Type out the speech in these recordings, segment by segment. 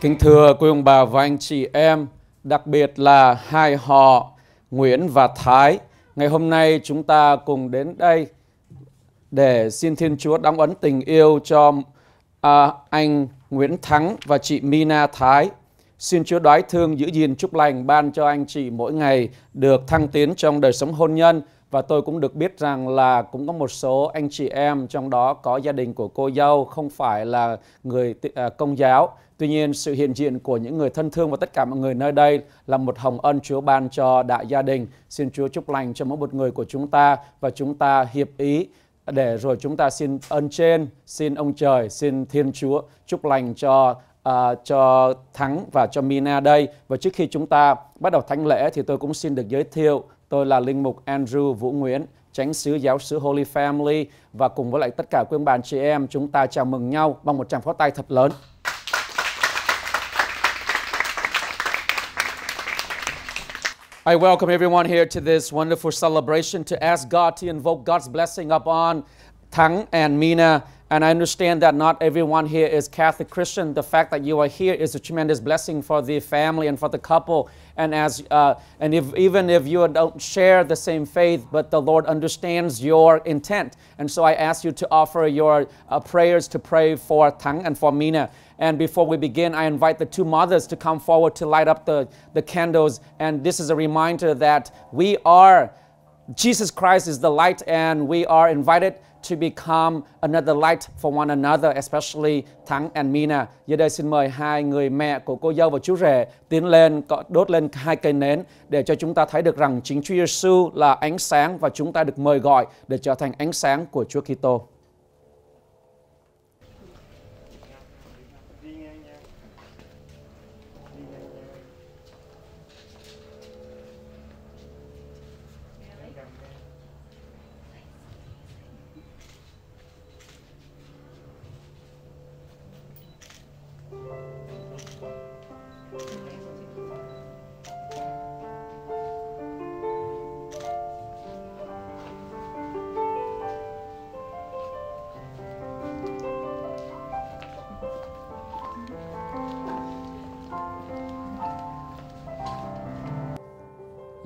Kính thưa quý ông bà và anh chị em, đặc biệt là hai họ Nguyễn và Thái. Ngày hôm nay chúng ta cùng đến đây để xin Thiên Chúa đóng ấn tình yêu cho à, anh Nguyễn Thắng và chị Mina Thái. Xin Chúa đoái thương giữ gìn chúc lành ban cho anh chị mỗi ngày được thăng tiến trong đời sống hôn nhân và tôi cũng được biết rằng là cũng có một số anh chị em trong đó có gia đình của cô dâu không phải là người à, công giáo. Tuy nhiên sự hiện diện của những người thân thương và tất cả mọi người nơi đây là một hồng ân Chúa ban cho đại gia đình. Xin Chúa chúc lành cho mỗi một người của chúng ta và chúng ta hiệp ý để rồi chúng ta xin ơn trên, xin ông trời, xin Thiên Chúa chúc lành cho uh, cho Thắng và cho Mina đây. Và trước khi chúng ta bắt đầu thánh lễ thì tôi cũng xin được giới thiệu tôi là linh mục Andrew Vũ Nguyễn, chánh sứ giáo sứ Holy Family và cùng với lại tất cả quý ông chị em chúng ta chào mừng nhau bằng một tràng pháo tay thật lớn. I welcome everyone here to this wonderful celebration to ask God to invoke God's blessing upon Thắng and Mina. And I understand that not everyone here is Catholic Christian. The fact that you are here is a tremendous blessing for the family and for the couple. And as uh, and if even if you don't share the same faith, but the Lord understands your intent. And so I ask you to offer your uh, prayers to pray for Thang and for Mina. And before we begin, I invite the two mothers to come forward to light up the, the candles. And this is a reminder that we are, Jesus Christ is the light, and we are invited to become another light for one another, especially Thắng and Mina. Giờ đây xin mời hai người mẹ của cô dâu và chú rể tiến lên đốt lên hai cây nến để cho chúng ta thấy được rằng chính Chúa Giêsu là ánh sáng và chúng ta được mời gọi để trở thành ánh sáng của Chúa Kitô.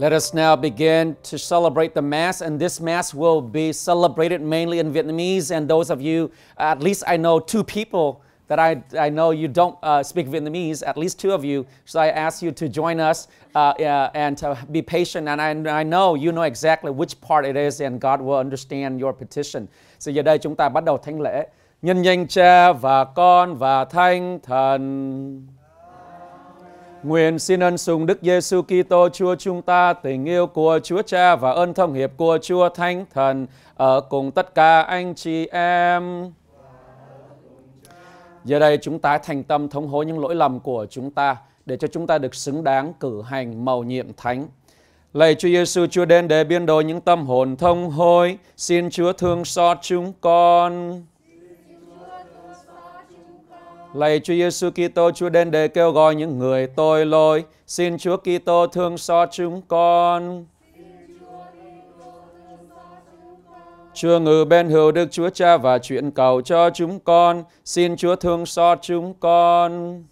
Let us now begin to celebrate the Mass, and this Mass will be celebrated mainly in Vietnamese. And those of you, at least I know two people that I, I know you don't uh, speak Vietnamese, at least two of you. So I ask you to join us uh, uh, and to be patient. And I, I know you know exactly which part it is, and God will understand your petition. So giờ đây chúng ta bắt đầu thánh lễ. Nhân danh Cha và Con và Thánh Thần. Nguyện xin ân sùng Đức Giêsu Kitô Chúa chúng ta, tình yêu của Chúa Cha và ơn thông hiệp của Chúa Thánh Thần ở cùng tất cả anh chị em. Giờ đây chúng ta thành tâm thống hối những lỗi lầm của chúng ta để cho chúng ta được xứng đáng cử hành mầu nhiệm thánh. Lạy Chúa Giêsu Chúa đến để biên đổi những tâm hồn thông hối, xin Chúa thương xót chúng con. Lạy Chúa Giêsu Kitô, Chúa đến để kêu gọi những người tội lỗi, xin Chúa Kitô thương xót chúng con. Chúa ngự bên hữu Đức Chúa Cha và chuyện cầu cho chúng con, xin Chúa thương xót chúng con.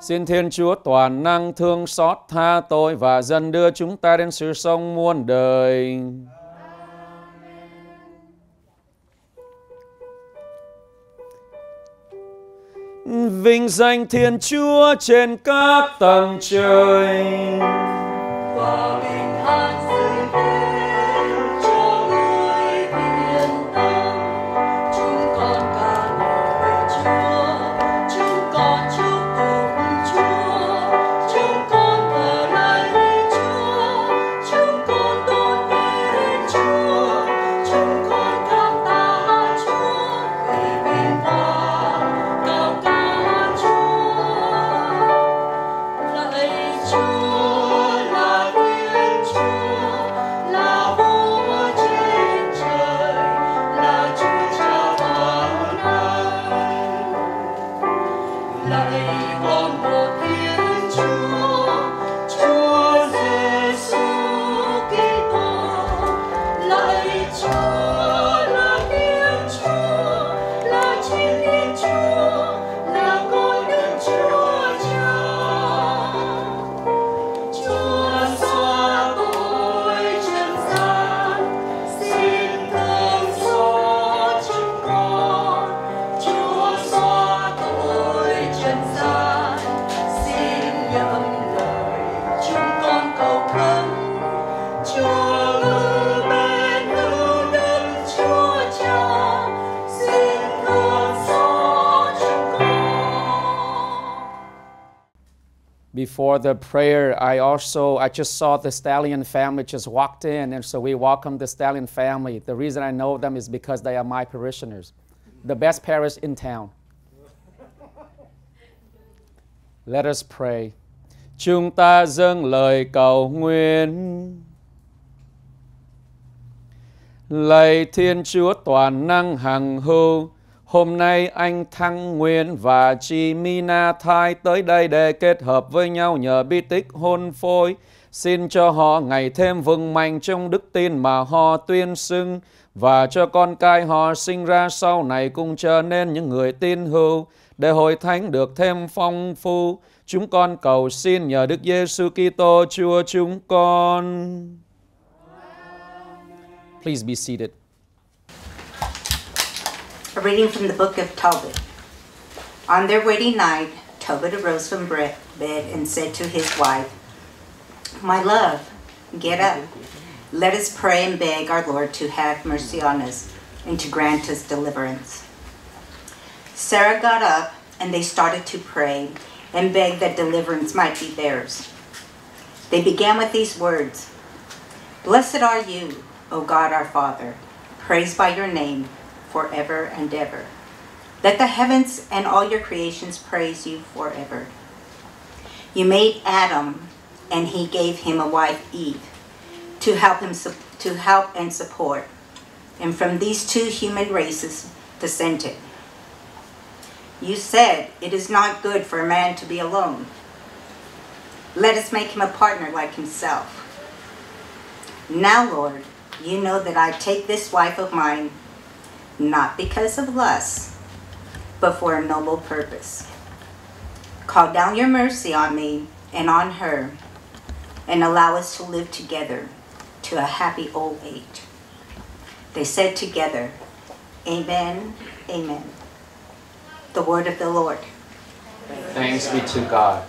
Xin Thiên Chúa toàn năng thương xót tha tội và dần đưa chúng ta đến sự sống muôn đời. Vinh danh Thiên Chúa trên các tầng trời. Và before the prayer, I also I just saw the stallion family just walked in, and so we welcomed the stallion family. The reason I know them is because they are my parishioners, the best parish in town. Let us pray. Chúng ta dâng lời cầu nguyện. Lạy Thiên Chúa toàn năng hằng hữu, hôm nay anh Thăng Nguyên và chị Mina Thai tới đây để kết hợp với nhau nhờ bi tích hôn phôi. Xin cho họ ngày thêm vững mạnh trong đức tin mà họ tuyên xưng và cho con cái họ sinh ra sau này cũng trở nên những người tin hữu để hội thánh được thêm phong phú. Chúng con cầu xin nhờ Đức Giêsu Kitô, Chúa chúng con. Please be seated. A reading from the book of Tobit. On their wedding night, Tobit arose from bed and said to his wife, My love, get up. Let us pray and beg our Lord to have mercy on us and to grant us deliverance. Sarah got up and they started to pray and beg that deliverance might be theirs. They began with these words Blessed are you, O God our Father, praised by your name forever and ever. Let the heavens and all your creations praise you forever. You made Adam, and he gave him a wife, Eve, to help him to help and support. And from these two human races descended. You said it is not good for a man to be alone. Let us make him a partner like himself. Now, Lord, you know that I take this wife of mine not because of lust, but for a noble purpose. Call down your mercy on me and on her, and allow us to live together to a happy old age. They said together, Amen, Amen. The word of the Lord. Thanks be to God.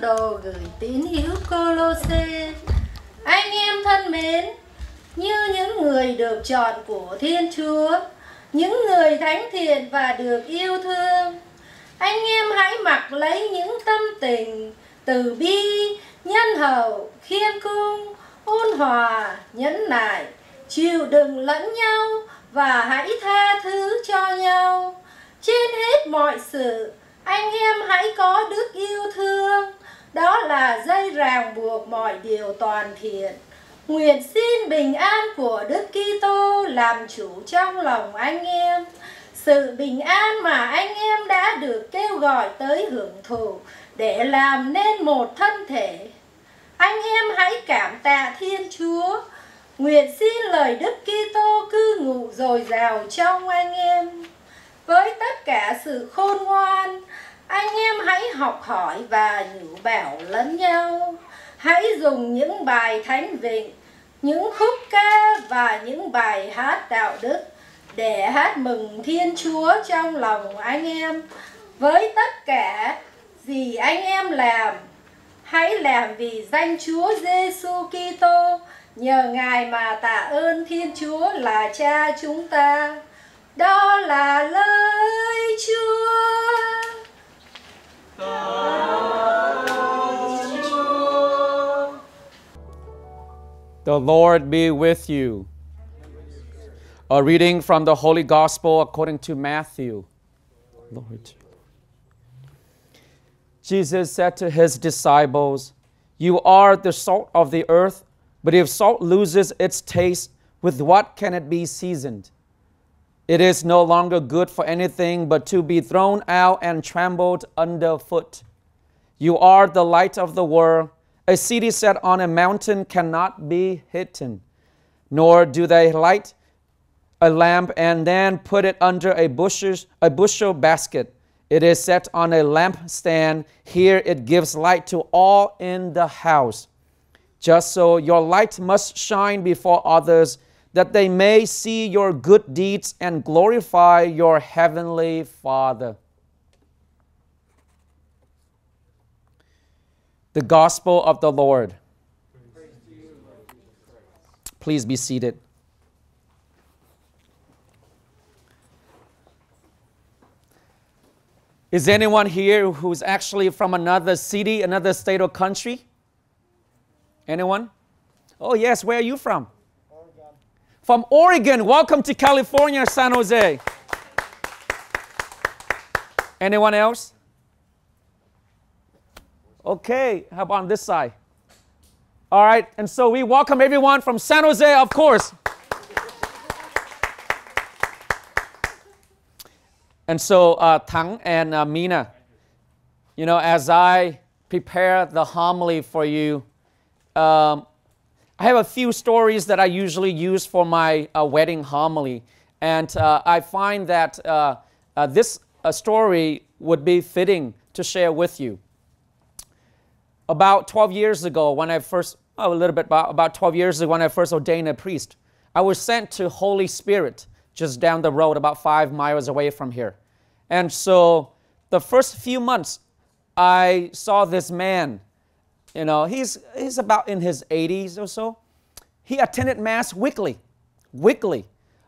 Đồ gửi tín hữu Colosse. Anh em thân mến, như những người được chọn của Thiên Chúa, những người thánh thiện và được yêu thương, anh em hãy mặc lấy những tâm tình từ bi, nhân hậu, khiêm cung, ôn hòa, nhẫn nại, chịu đựng lẫn nhau và hãy tha thứ cho nhau. Trên hết mọi sự, anh em hãy có đức yêu thương, đó là dây ràng buộc mọi điều toàn thiện. Nguyện xin bình an của Đức Kitô làm chủ trong lòng anh em. Sự bình an mà anh em đã được kêu gọi tới hưởng thụ để làm nên một thân thể. Anh em hãy cảm tạ Thiên Chúa. Nguyện xin lời Đức Kitô cư ngụ dồi dào trong anh em. Với tất cả sự khôn ngoan, anh em hãy học hỏi và nhủ bảo lẫn nhau. Hãy dùng những bài thánh vịnh, những khúc ca và những bài hát đạo đức để hát mừng Thiên Chúa trong lòng anh em. Với tất cả gì anh em làm, hãy làm vì danh Chúa Giêsu Kitô, nhờ Ngài mà tạ ơn Thiên Chúa là Cha chúng ta. Đó là lời Chúa. The Lord be with you. A reading from the Holy Gospel according to Matthew. Lord. Jesus said to his disciples, You are the salt of the earth, but if salt loses its taste, with what can it be seasoned? It is no longer good for anything but to be thrown out and trampled underfoot. You are the light of the world. A city set on a mountain cannot be hidden, nor do they light a lamp and then put it under a bushel, a bushel basket. It is set on a lampstand. Here it gives light to all in the house. Just so your light must shine before others, that they may see your good deeds and glorify your heavenly Father. The Gospel of the Lord. Please be seated. Is anyone here who's actually from another city, another state or country? Anyone? Oh, yes. Where are you from? From Oregon. Welcome to California, San Jose. Anyone else? Okay, how about on this side? All right, and so we welcome everyone from San Jose, of course. And so, uh, Thang and uh, Mina, you know, as I prepare the homily for you, um, I have a few stories that I usually use for my uh, wedding homily. And uh, I find that uh, uh, this story would be fitting to share with you. About 12 years ago, when I first, oh, a little bit about, about 12 years ago, when I first ordained a priest, I was sent to Holy Spirit just down the road, about five miles away from here. And so the first few months, I saw this man. You know, he's, he's about in his 80s or so. He attended Mass weekly, weekly.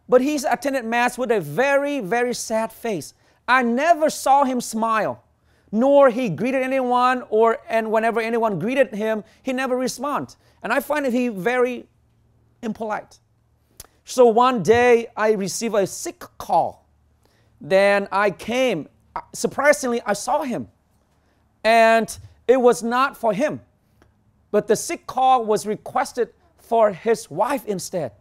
But he's attended Mass with a very, very sad face. I never saw him smile, nor he greeted anyone, or and whenever anyone greeted him, he never respond. And I find he very impolite. So one day I received a sick call. Then I came. Uh, surprisingly, I saw him. And it was not for him. But the sick call was requested for his wife instead.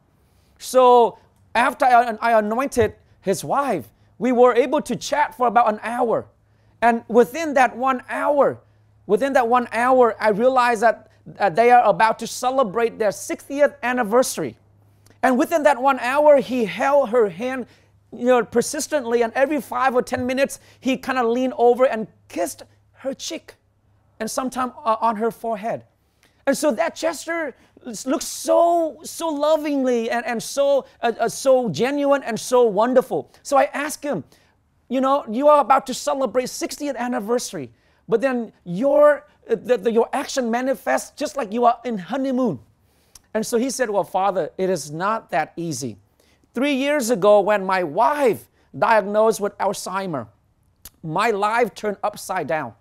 So after I, anointed his wife, we were able to chat for about an hour. And within that one hour, within that one hour, I realized that, that they are about to celebrate their 60th anniversary. And within that one hour, he held her hand, you know, persistently, and every five or ten minutes, he kind of leaned over and kissed her cheek, and sometimes uh, on her forehead. And so that gesture looks so so lovingly and, and so uh, uh, so genuine and so wonderful. So I asked him, you know, you are about to celebrate 60th anniversary, but then your the, the, your action manifests just like you are in honeymoon. And so he said, Well, Father, it is not that easy. Three years ago, when my wife diagnosed with Alzheimer, my life turned upside down.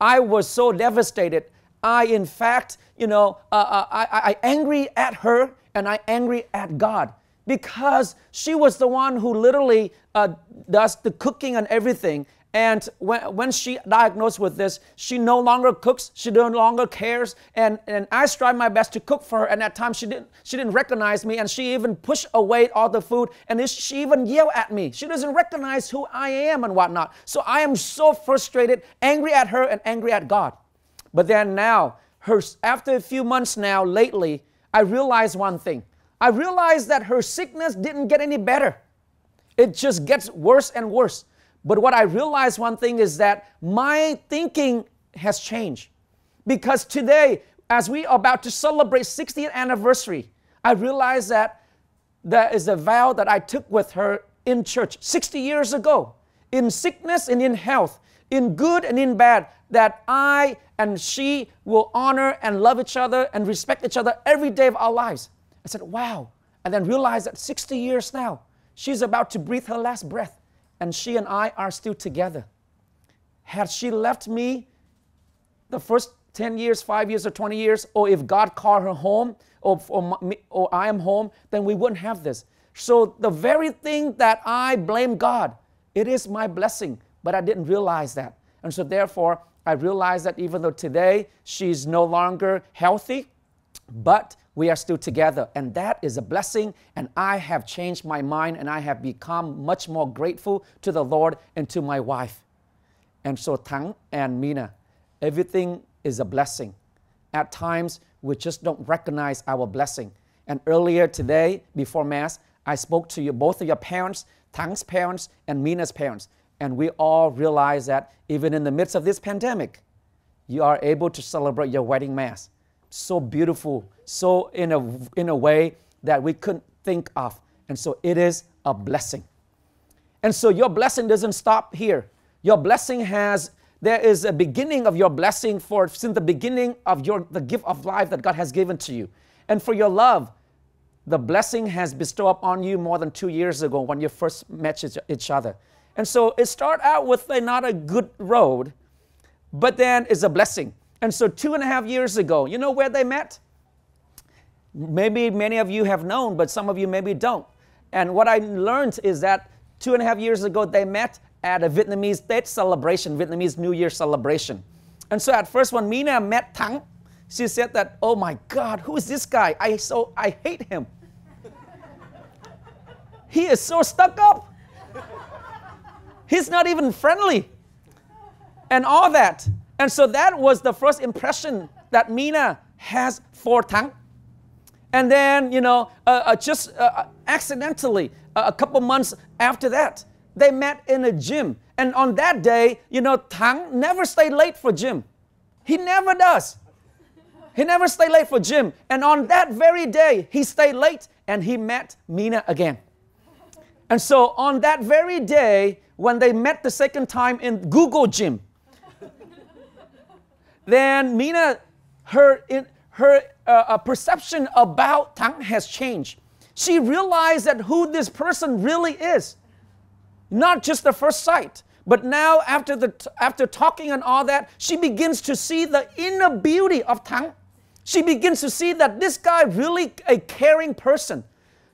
I was so devastated. I, in fact, you know, uh, uh, I, I angry at her and I angry at God because she was the one who literally uh, does the cooking and everything. And when, when she diagnosed with this, she no longer cooks, she no longer cares. And, and I tried my best to cook for her. And at times she didn't, she didn't recognize me and she even pushed away all the food. And she even yelled at me. She doesn't recognize who I am and whatnot. So I am so frustrated, angry at her and angry at God. But then now, her, after a few months now, lately, I realized one thing. I realized that her sickness didn't get any better. It just gets worse and worse. But what I realized one thing is that my thinking has changed. Because today, as we are about to celebrate 60th anniversary, I realized that there is a vow that I took with her in church 60 years ago, in sickness and in health, in good and in bad, that I and she will honor and love each other and respect each other every day of our lives. I said, wow. And then realized that 60 years now, she's about to breathe her last breath and she and I are still together. Had she left me the first 10 years, 5 years, or 20 years, or if God called her home, or, or, or I am home, then we wouldn't have this. So the very thing that I blame God, it is my blessing, but I didn't realize that. And so therefore, I realize that even though today she's no longer healthy, but we are still together. And that is a blessing. And I have changed my mind and I have become much more grateful to the Lord and to my wife. And so, Thang and Mina, everything is a blessing. At times, we just don't recognize our blessing. And earlier today, before Mass, I spoke to you, both of your parents, Thang's parents and Mina's parents. And we all realize that even in the midst of this pandemic, you are able to celebrate your wedding Mass. So beautiful, so in a, in a way that we couldn't think of. And so it is a blessing. And so your blessing doesn't stop here. Your blessing has, there is a beginning of your blessing for since the beginning of your the gift of life that God has given to you. And for your love, the blessing has bestowed upon you more than two years ago when you first met each other. And so it started out with a, not a good road, but then it's a blessing. And so two and a half years ago, you know where they met? Maybe many of you have known, but some of you maybe don't. And what I learned is that two and a half years ago, they met at a Vietnamese Tết celebration, Vietnamese New Year celebration. And so at first, when Mina met Thắng, she said that, oh my God, who is this guy? I so I hate him. he is so stuck up. He's not even friendly. And all that. And so that was the first impression that Mina has for Thang. And then, you know, uh, uh, just uh, uh accidentally, uh, a couple months after that, they met in a gym. And on that day, you know, Thang never stayed late for gym. He never does. He never stayed late for gym. And on that very day, he stayed late and he met Mina again. And so on that very day, when they met the second time in Google Gym, then Mina, her, in, her uh, perception about Thang has changed. She realized that who this person really is, not just the first sight. But now, after, the, after talking and all that, she begins to see the inner beauty of Thang. She begins to see that this guy really a caring person.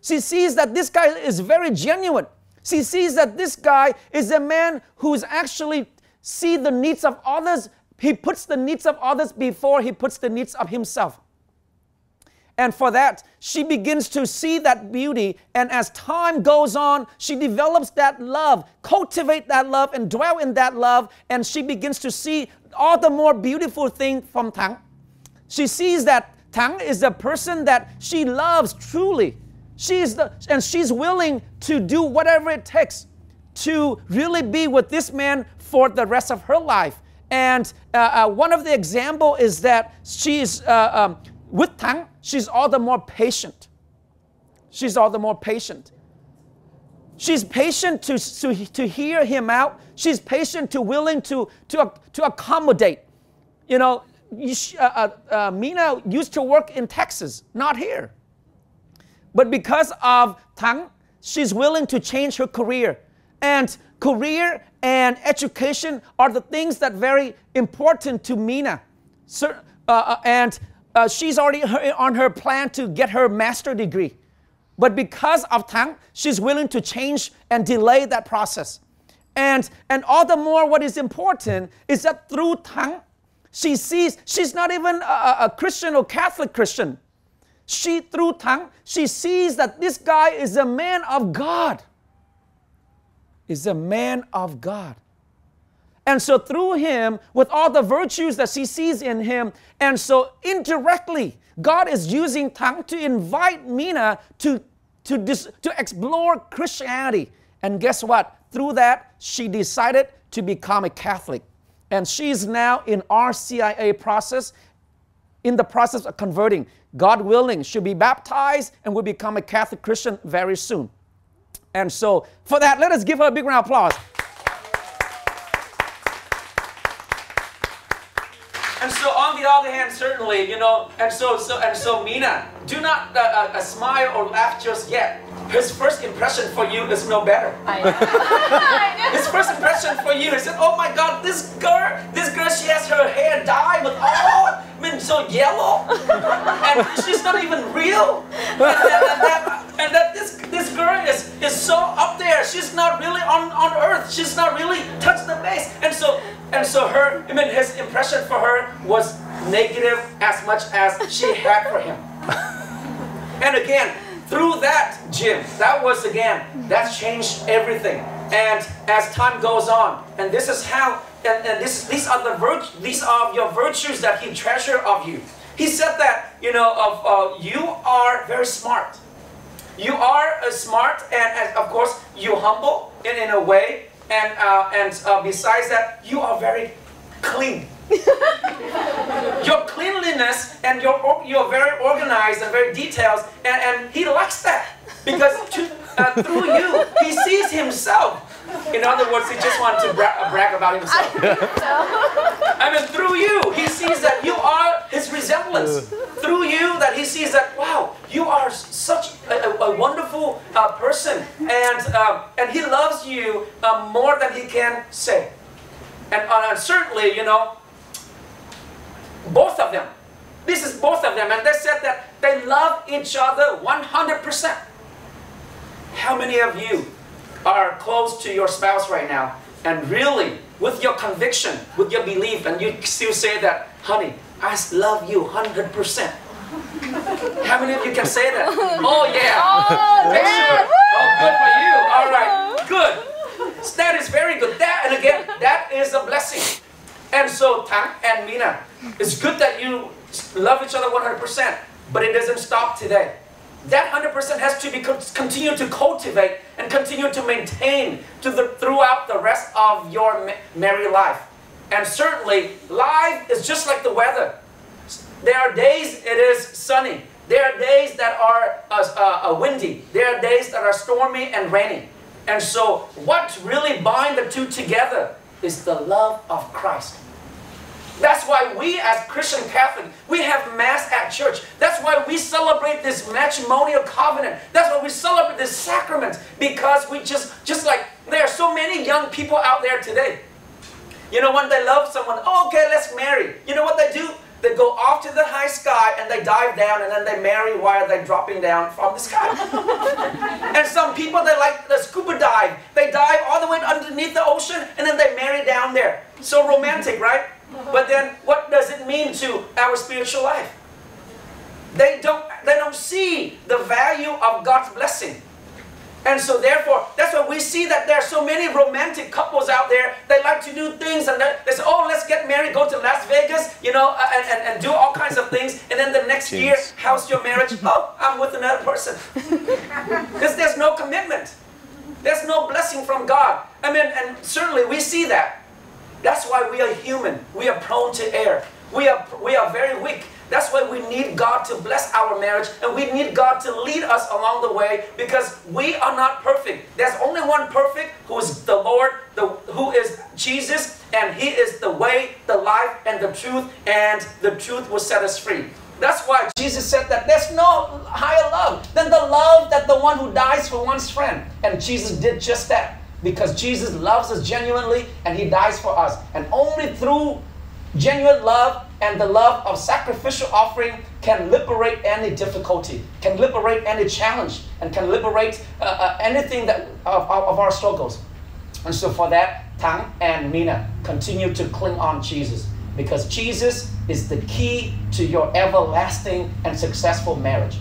She sees that this guy is very genuine. She sees that this guy is a man who's actually see the needs of others. He puts the needs of others before he puts the needs of himself. And for that, she begins to see that beauty. And as time goes on, she develops that love, cultivate that love, and dwell in that love. And she begins to see all the more beautiful thing from Thang. She sees that Thang is a person that she loves truly. She's the, and she's willing to do whatever it takes to really be with this man for the rest of her life. And uh, uh, one of the example is that she's uh, um, with Thang, she's all the more patient. She's all the more patient. She's patient to, to, to hear him out. She's patient to willing to, to, to accommodate. You know, uh, uh, uh, Mina used to work in Texas, not here. But because of Thang, she's willing to change her career. And career and education are the things that very important to Mina. So, uh, and uh, she's already on her plan to get her master degree. But because of Thang, she's willing to change and delay that process. And, and all the more, what is important is that through Thang, she sees, she's not even a, a Christian or Catholic Christian. She, through Thang, she sees that this guy is a man of God. Is a man of God. And so, through him, with all the virtues that she sees in him, and so indirectly, God is using Thang to invite Mina to, to, dis, to explore Christianity. And guess what? Through that, she decided to become a Catholic. And she's now in our RCIA process, in the process of converting. God willing, she'll be baptized and will become a Catholic Christian very soon. And so, for that, let us give her a big round of applause. And so, on the other hand, certainly, you know, and so, so and so, Mina, do not uh, uh, smile or laugh just yet. His first impression for you is no better. His first impression for you is that, oh my God, this girl, this girl, she has her hair dyed with all, I mean, so yellow, and she's not even real. And, and, and that, and that this this girl is is so up there. She's not really on on earth. She's not really touched the base. And so and so her, I mean, his impression for her was negative as much as she had for him. And again, through that, gym. that was again, that changed everything. And as time goes on, and this is how, and, and this, these are the virt- these are your virtues that he treasure of you. He said that you know of uh, you are very smart. You are smart, and, and of course you humble in, in a way, and uh, and uh, besides that, you are very clean your cleanliness and your you're very organized and very detailed and, and he likes that because to, uh, through you he sees himself. In other words he just wants to bra- brag about himself. I mean through you he sees that you are his resemblance. Through you that he sees that wow you are such a, a, a wonderful uh, person. And um, and he loves you uh, more than he can say. And uh, certainly you know both of them. This is both of them. And they said that they love each other 100%. How many of you are close to your spouse right now and really, with your conviction, with your belief, and you still say that, honey, I love you 100%? How many of you can say that? Oh, yeah. Oh, Make yeah. sure. Oh, good for you. All right. Good. That is very good. That, and again, that is a blessing. And so, Thang and Mina, it's good that you love each other 100%, but it doesn't stop today. That 100% has to be continue to cultivate and continue to maintain to the, throughout the rest of your married life. And certainly, life is just like the weather. There are days it is sunny. There are days that are uh, uh, windy. There are days that are stormy and rainy. And so, what really bind the two together is the love of Christ. That's why we as Christian Catholic, we have Mass at church. That's why we celebrate this matrimonial covenant. That's why we celebrate this sacrament because we just, just like there are so many young people out there today. You know, when they love someone, oh, okay, let's marry. You know what they do? They go off to the high sky and they dive down and then they marry while they're dropping down from the sky. and some people, they like the scuba dive. They dive all the way underneath the ocean and then they marry down there. So romantic, right? But then what does it mean to our spiritual life? They don't, they don't see the value of God's blessing. And so therefore, that's why we see that there are so many romantic couples out there. They like to do things and they say, oh, let's get married, go to Las Vegas, you know, uh, and, and, and do all kinds of things. And then the next Jeez. year, how's your marriage? oh, I'm with another person. Because there's no commitment. There's no blessing from God. I mean, and certainly we see that. That's why we are human. We are prone to err. We are, we are very weak. That's why we need God to bless our marriage and we need God to lead us along the way because we are not perfect. There's only one perfect who is the Lord, the, who is Jesus, and He is the way, the life, and the truth, and the truth will set us free. That's why Jesus said that there's no higher love than the love that the one who dies for one's friend. And Jesus did just that because Jesus loves us genuinely and He dies for us. And only through genuine love and the love of sacrificial offering can liberate any difficulty, can liberate any challenge, and can liberate uh, uh, anything that of, of our struggles. And so for that, Thang and Mina continue to cling on Jesus because Jesus is the key to your everlasting and successful marriage.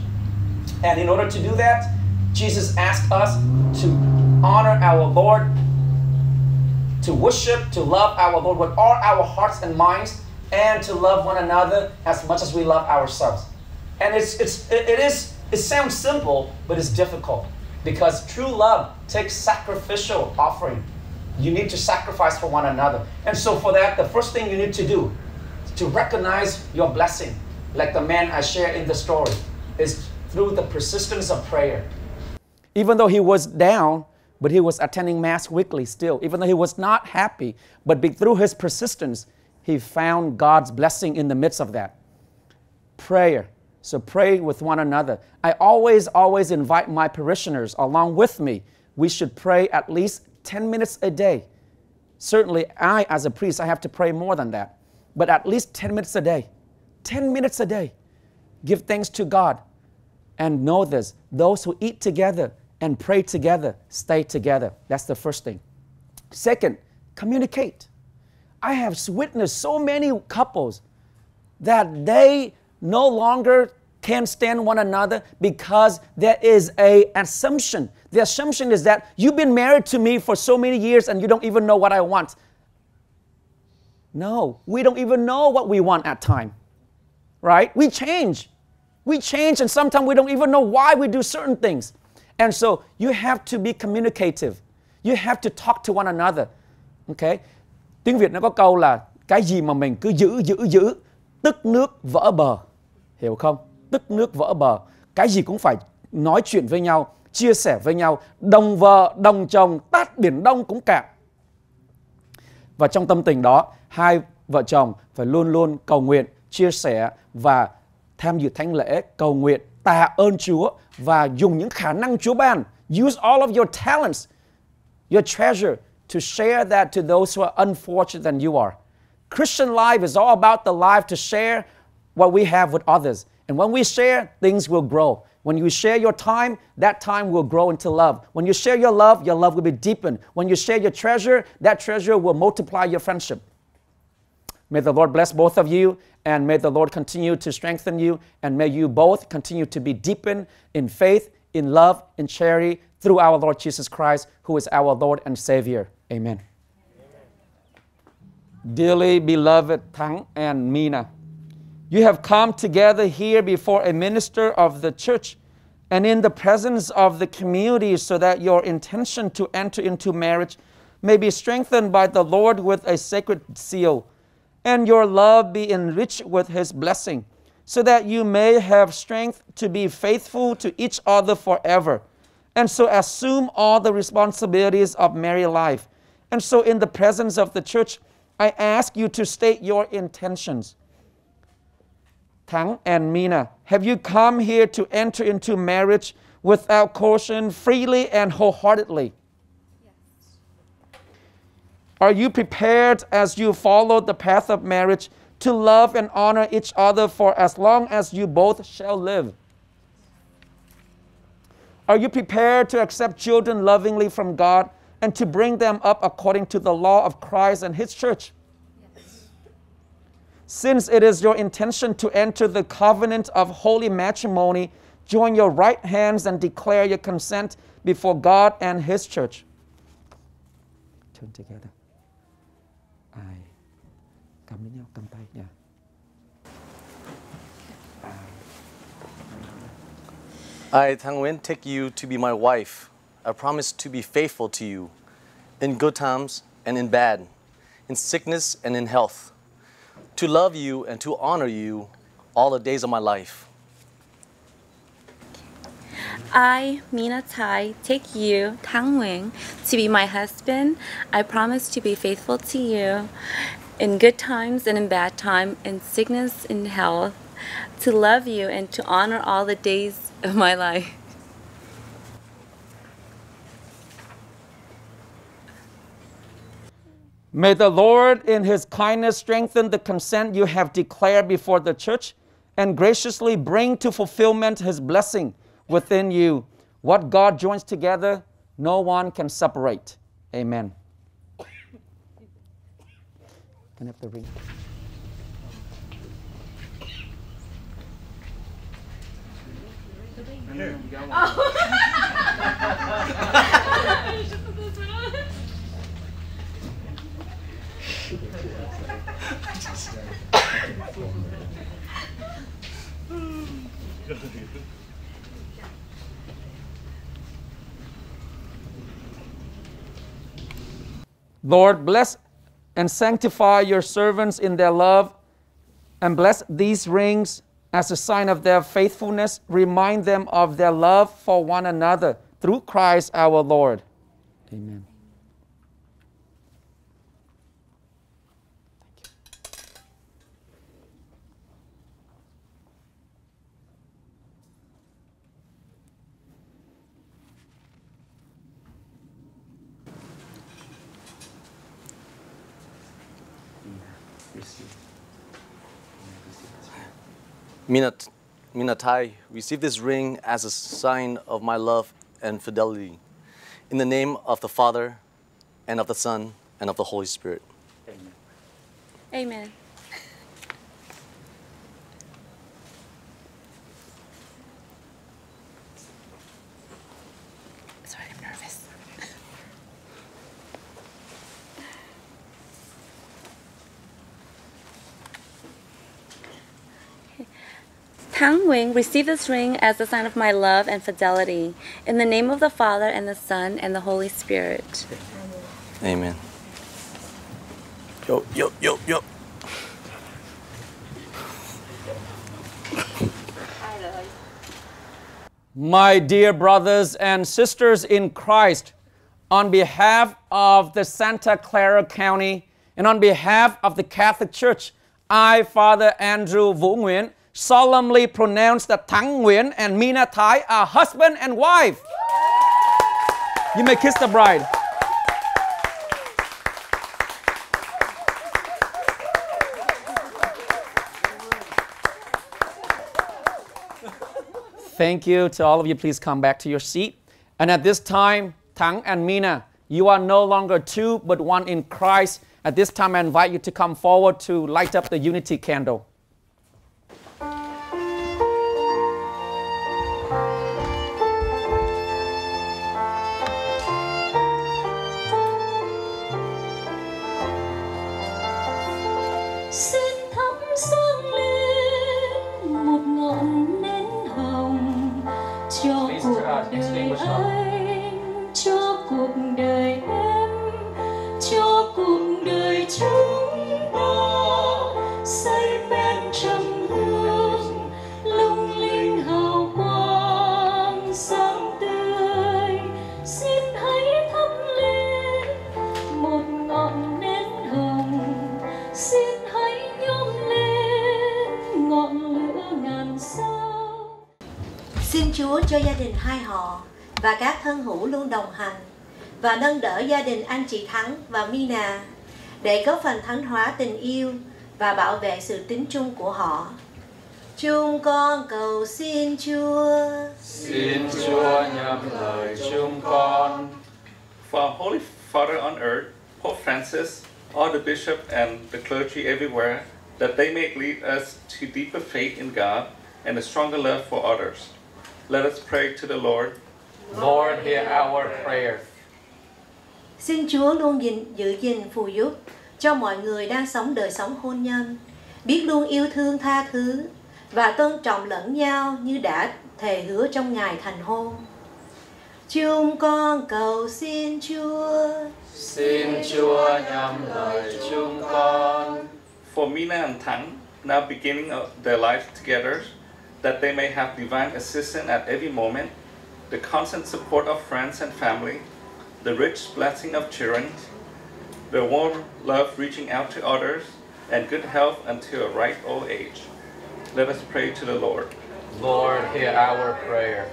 And in order to do that, Jesus asked us to honor our Lord, to worship, to love our Lord with all our hearts and minds, and to love one another as much as we love ourselves. And it's, it's, it, is, it sounds simple, but it's difficult because true love takes sacrificial offering. You need to sacrifice for one another. And so for that, the first thing you need to do to recognize your blessing, like the man I share in the story, is through the persistence of prayer. Even though he was down, but he was attending Mass weekly still. Even though he was not happy, but through his persistence, he found God's blessing in the midst of that. Prayer. So pray with one another. I always, always invite my parishioners along with me. We should pray at least 10 minutes a day. Certainly, I, as a priest, I have to pray more than that, but at least 10 minutes a day. 10 minutes a day. Give thanks to God. And know this those who eat together and pray together stay together. That's the first thing. Second, communicate. I have witnessed so many couples that they no longer can stand one another because there is a assumption. The assumption is that you've been married to me for so many years and you don't even know what I want. No, we don't even know what we want at time. Right? We change. We change and sometimes we don't even know why we do certain things. And so you have to be communicative. You have to talk to one another. Okay? Tiếng Việt nó có câu là cái gì mà mình cứ giữ giữ giữ tức nước vỡ bờ. Hiểu không? Tức nước vỡ bờ. Cái gì cũng phải nói chuyện với nhau, chia sẻ với nhau, đồng vợ, đồng chồng, tát biển đông cũng cạn. Và trong tâm tình đó, hai vợ chồng phải luôn luôn cầu nguyện, chia sẻ và tham dự thánh lễ, cầu nguyện, tạ ơn Chúa và dùng những khả năng Chúa ban. Use all of your talents, your treasure to share that to those who are unfortunate than you are. Christian life is all about the life to share what we have with others. And when we share, things will grow. When you share your time, that time will grow into love. When you share your love, your love will be deepened. When you share your treasure, that treasure will multiply your friendship. May the Lord bless both of you, and may the Lord continue to strengthen you, and may you both continue to be deepened in faith, in love, in charity through our Lord Jesus Christ, who is our Lord and Savior. Amen. Dearly beloved Thang and Mina, you have come together here before a minister of the church and in the presence of the community so that your intention to enter into marriage may be strengthened by the Lord with a sacred seal, and your love be enriched with his blessing, so that you may have strength to be faithful to each other forever, and so assume all the responsibilities of married life. And so, in the presence of the church, I ask you to state your intentions. Thang and Mina, have you come here to enter into marriage without caution, freely and wholeheartedly? Yes. Are you prepared as you follow the path of marriage to love and honor each other for as long as you both shall live? Are you prepared to accept children lovingly from God and to bring them up according to the law of Christ and His church? Since it is your intention to enter the covenant of holy matrimony, join your right hands and declare your consent before God and His church. Turn together. Tay nha. I, Thang Nguyen, take you to be my wife. I promise to be faithful to you in good times and in bad, in sickness and in health, to love you and to honor you all the days of my life. I, Mina Thai, take you, Thang Nguyen, to be my husband. I promise to be faithful to you in good times and in bad time, in sickness and health, to love you and to honor all the days of my life. May the Lord in his kindness strengthen the consent you have declared before the church and graciously bring to fulfillment his blessing within you. What God joins together, no one can separate. Amen. Can I have the ring? Here, you got one. Lord, bless and sanctify your servants in their love, and bless these rings as a sign of their faithfulness. Remind them of their love for one another through Christ our Lord. Amen. Minat, Mina Thai, receive this ring as a sign of my love and fidelity. In the name of the Father, and of the Son, and of the Holy Spirit. Amen. Sorry, Thang Nguyen, receive this ring as a sign of my love and fidelity. In the name of the Father, and the Son, and the Holy Spirit. Amen. Yo, yo, yo, yo. My dear brothers and sisters in Christ, on behalf of the Santa Clara County and on behalf of the Catholic Church, I, Father Andrew Vũ Nguyễn, solemnly pronounce that Thắng Nguyễn and Mina Thái are husband and wife. You may kiss the bride. Thank you to all of you. Please come back to your seat. And at this time, Thang and Mina, you are no longer two, but one in Christ. At this time, I invite you to come forward to light up the unity candle. Cho gia đình hai họ và các thân hữu luôn đồng hành và nâng đỡ gia đình anh chị Thắng và Mina để góp phần thánh hóa tình yêu và bảo vệ sự tín chung của họ. Chúng con cầu xin Chúa. Xin Chúa nhậm lời chúng con. For Holy Father on earth, Pope Francis, all the bishop and the clergy everywhere, that they may lead us to deeper faith in God and a stronger love for others. Let us pray to the Lord. Lord, hear our prayer. Xin Chúa luôn gìn, giữ gìn phù giúp cho mọi người đang sống đời sống hôn nhân, biết luôn yêu thương tha thứ và tôn trọng lẫn nhau như đã thề hứa trong ngày thành hôn. Chúng con cầu xin Chúa. Xin Chúa nhậm lời chúng con. For Mina and Tang, now beginning of their life together, that they may have divine assistance at every moment, the constant support of friends and family, the rich blessing of children, the warm love reaching out to others, and good health until a ripe old age. Let us pray to the Lord. Lord, hear our prayer.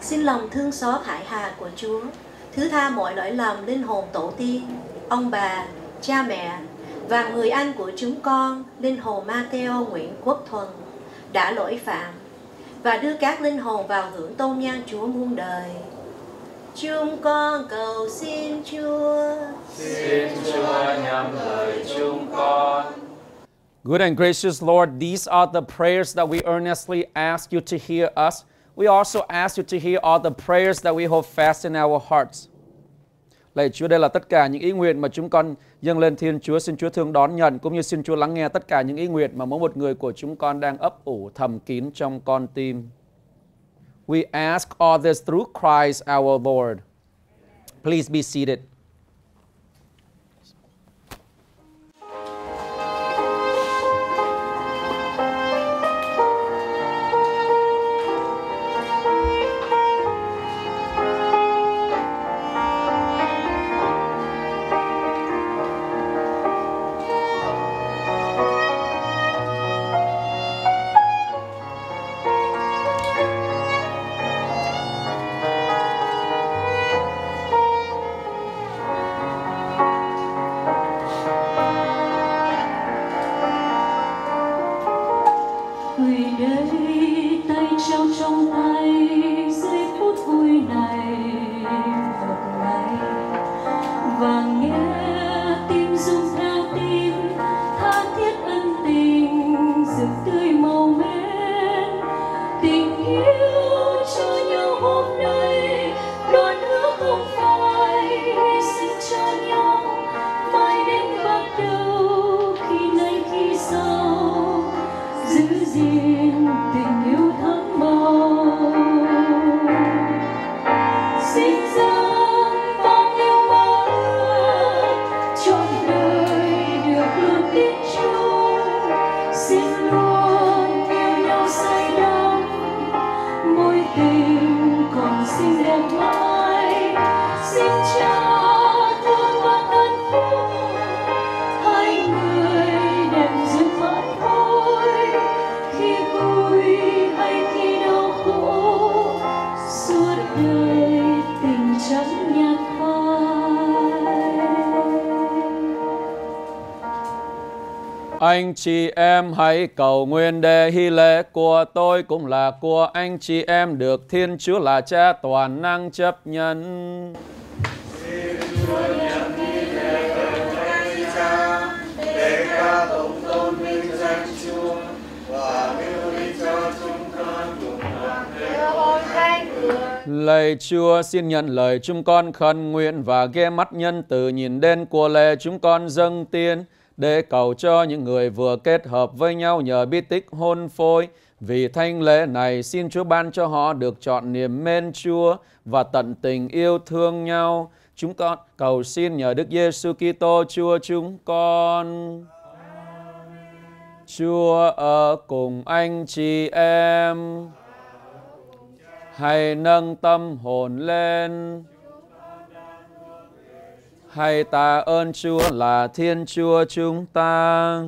Xin lòng thương xót hại hà của Chúa, thứ tha mọi lỗi lầm linh hồn tổ tiên, ông bà, cha mẹ và người anh của chúng con, linh hồn Mateo Nguyễn Quốc Thuần đã lỗi phạm và đưa các linh hồn vào hưởng tôn nhan Chúa muôn đời. chúng con cầu xin Chúa. Xin Chúa nhắm lời chúng con. Good and gracious Lord, these are the prayers that we earnestly ask you to hear us. We also ask you to hear all the prayers that we hold fast in our hearts. Lạy Chúa, đây là tất cả những ý nguyện mà chúng con dâng lên Thiên Chúa. Xin Chúa thương đón nhận cũng như xin Chúa lắng nghe tất cả những ý nguyện mà mỗi một người của chúng con đang ấp ủ thầm kín trong con tim. We ask all this through Christ our Lord. Please be seated. Anh chị em hãy cầu nguyện để hy lễ của tôi cũng là của anh chị em, được Thiên Chúa là Cha toàn năng chấp nhận. Lạy Chúa, xin nhận lời chúng con khẩn nguyện và ghé mắt nhân từ nhìn đến của lễ chúng con dâng tiên để cầu cho những người vừa kết hợp với nhau nhờ bí tích hôn phôi. Vì thanh lễ này xin Chúa ban cho họ được chọn niềm mến Chúa và tận tình yêu thương nhau. Chúng con cầu xin nhờ Đức Giêsu Kitô, Chúa chúng con. Chúa ở cùng anh chị em. Hãy nâng tâm hồn lên. Hãy tạ ơn Chúa là Thiên Chúa chúng ta.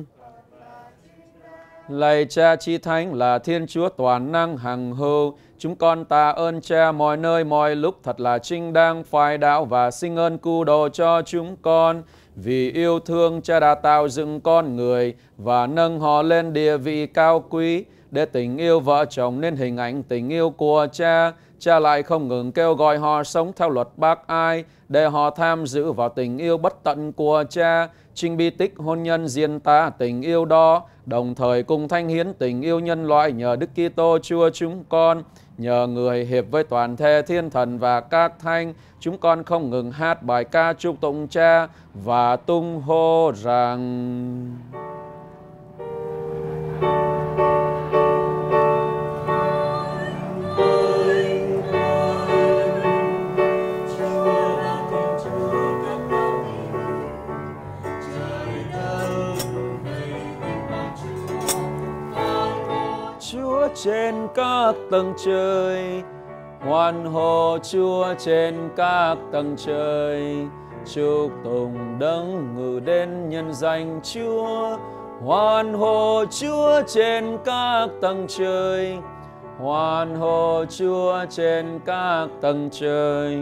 Lạy Cha Chi Thánh là Thiên Chúa toàn năng, hằng hữu. Chúng con tạ ơn Cha mọi nơi, mọi lúc thật là trinh đang phải đạo và sinh ơn cu đồ cho chúng con. Vì yêu thương Cha đã tạo dựng con người và nâng họ lên địa vị cao quý để tình yêu vợ chồng nên hình ảnh tình yêu của Cha. Cha lại không ngừng kêu gọi họ sống theo luật bác ai để họ tham dự vào tình yêu bất tận của Cha. Trình bi tích hôn nhân diên ta tình yêu đó, đồng thời cùng thanh hiến tình yêu nhân loại nhờ Đức Kitô Chúa chúng con. Nhờ người hiệp với toàn thể thiên thần và các thanh, chúng con không ngừng hát bài ca chúc tụng Cha và tung hô rằng... trên các tầng trời. Hoan hô Chúa trên các tầng trời. Chúc tùng đấng ngự đến nhân danh Chúa. Hoan hô Chúa trên các tầng trời. Hoan hô Chúa trên các tầng trời.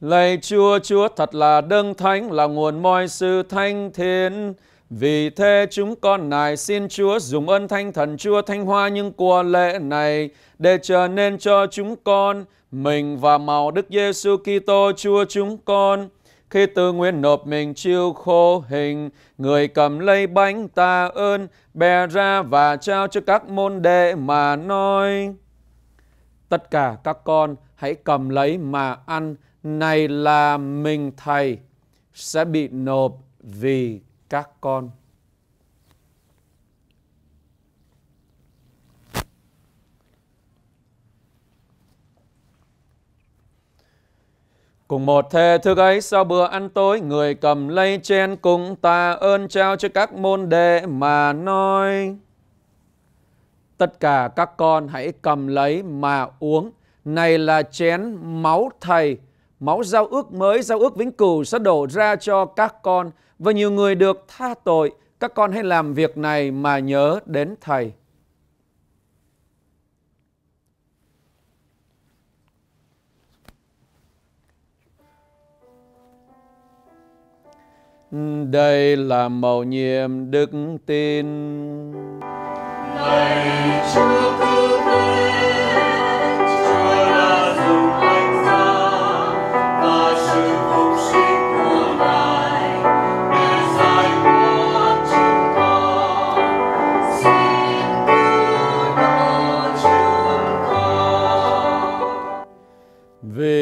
Lạy Chúa, Chúa thật là đấng thánh, là nguồn mọi sự thanh thiện. Vì thế chúng con nài xin Chúa dùng ơn thanh thần Chúa thanh hoa những của lễ này để trở nên cho chúng con mình và màu Đức Giêsu Kitô Chúa chúng con. Khi tự nguyện nộp mình chịu khổ hình, người cầm lấy bánh ta ơn, bè ra và trao cho các môn đệ mà nói. Tất cả các con hãy cầm lấy mà ăn, này là mình thầy sẽ bị nộp vì các con. Cùng một thề thức ấy sau bữa ăn tối, người cầm lấy chén cùng ta ơn trao cho các môn đệ mà nói. Tất cả các con hãy cầm lấy mà uống. Này là chén máu thầy, máu giao ước mới, giao ước vĩnh cửu sẽ đổ ra cho các con. Và nhiều người được tha tội, các con hãy làm việc này mà nhớ đến thầy. Đây là mầu nhiệm đức tin. Lạy Chúa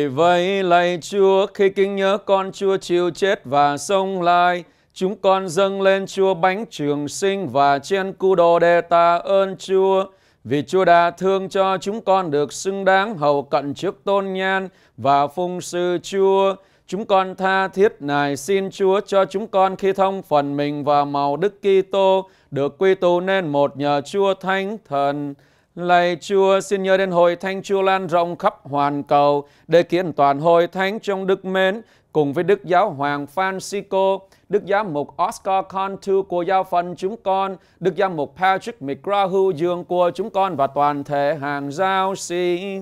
Vì vậy lạy Chúa khi kinh nhớ con Chúa chịu chết và sống lại, chúng con dâng lên Chúa bánh trường sinh và trên cu đồ đề tạ ơn Chúa. Vì Chúa đã thương cho chúng con được xứng đáng hầu cận trước tôn nhan và phung sư Chúa. Chúng con tha thiết nài xin Chúa cho chúng con khi thông phần mình và màu Đức Kitô được quy tụ nên một nhờ Chúa Thánh Thần. Lạy Chúa, xin nhớ đến hội thánh Chúa lan rộng khắp hoàn cầu để kiện toàn hội thánh trong đức mến cùng với Đức Giáo Hoàng Francisco, Đức Giám mục Oscar Cantu của giáo phận chúng con, Đức Giám mục Patrick McGrahu dương của chúng con và toàn thể hàng giáo sĩ.